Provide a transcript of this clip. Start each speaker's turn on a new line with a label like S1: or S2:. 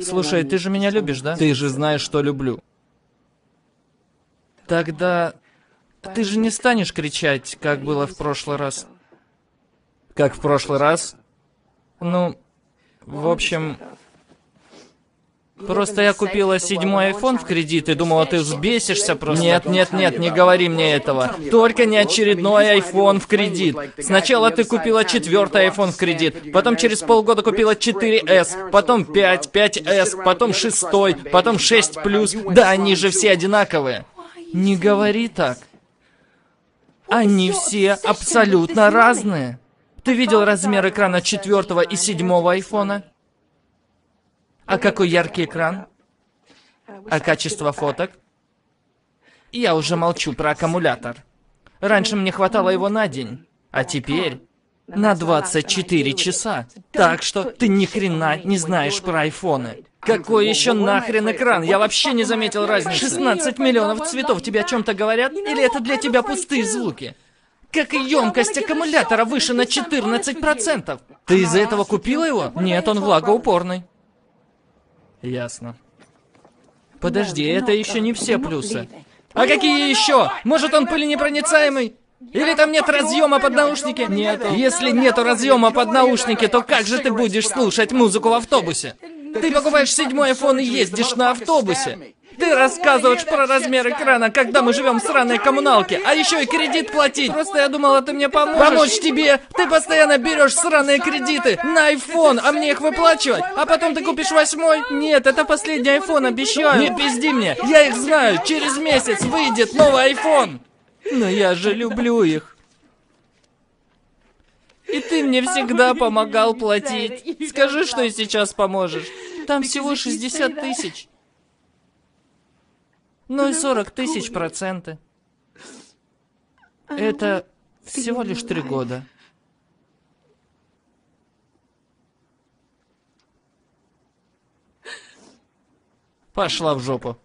S1: Слушай, ты же меня любишь, да? Ты же знаешь, что люблю. Тогда ты же не станешь кричать, как было в прошлый раз. Как в прошлый раз? Ну, в общем, Просто я купила седьмой iPhone в кредит и думала, ты взбесишься просто. Нет, нет, нет, не говори мне этого. Только не очередной iPhone в кредит. Сначала ты купила четвертый iPhone в кредит, потом через полгода купила 4S, потом 5, 5S, потом 6, потом 6 плюс. Да, они же все одинаковые. Не говори так. Они все абсолютно разные. Ты видел размер экрана четвертого и седьмого айфона? А какой яркий экран? А качество фоток? Я уже молчу про аккумулятор. Раньше мне хватало его на день, а теперь на 24 часа. Так что ты ни хрена не знаешь про айфоны. Какой еще нахрен экран? Я вообще не заметил разницы. 16 миллионов цветов тебе о чем-то говорят? Или это для тебя пустые звуки? Как и емкость аккумулятора выше на 14%. Ты из-за этого купила его? Нет, он влагоупорный. Ясно. Подожди, это еще не все плюсы. А какие еще? Может он пыленепроницаемый? Или там нет разъема под наушники? Нет. Если нету разъема под наушники, то как же ты будешь слушать музыку в автобусе? Ты покупаешь седьмой iPhone и ездишь на автобусе. Ты рассказываешь про размер экрана, когда мы живем в сраной коммуналке, а еще и кредит платить. Просто я думала, ты мне поможешь. Помочь тебе? Ты постоянно берешь сраные кредиты на iPhone, а мне их выплачивать? А потом ты купишь восьмой? Нет, это последний iPhone, обещаю. Не пизди мне, я их знаю, через месяц выйдет новый iPhone. Но я же люблю их. И ты мне всегда помогал платить. Скажи, что и сейчас поможешь. Там всего 60 тысяч. Ну и 40 тысяч проценты. Это всего лишь три года. Пошла в жопу.